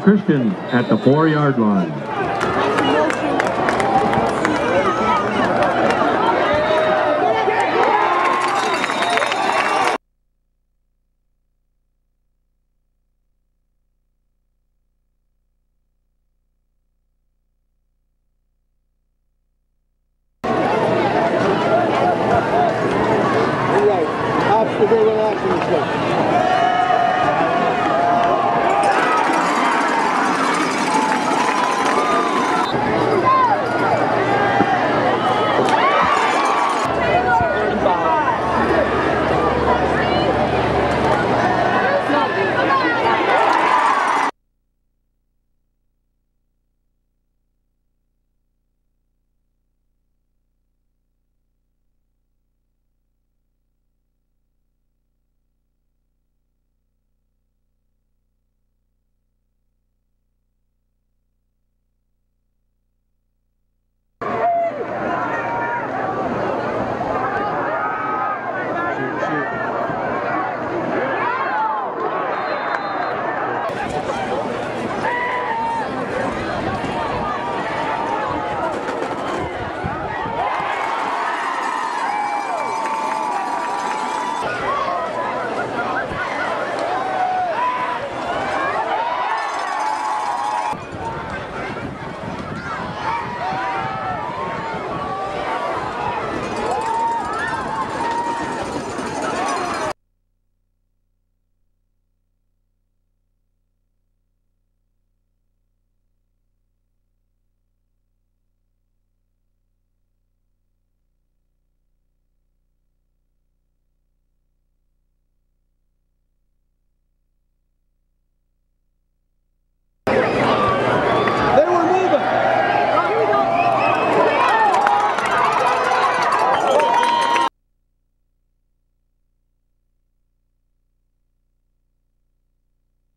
Christian at the four-yard line. Right. Obstacle relaxing.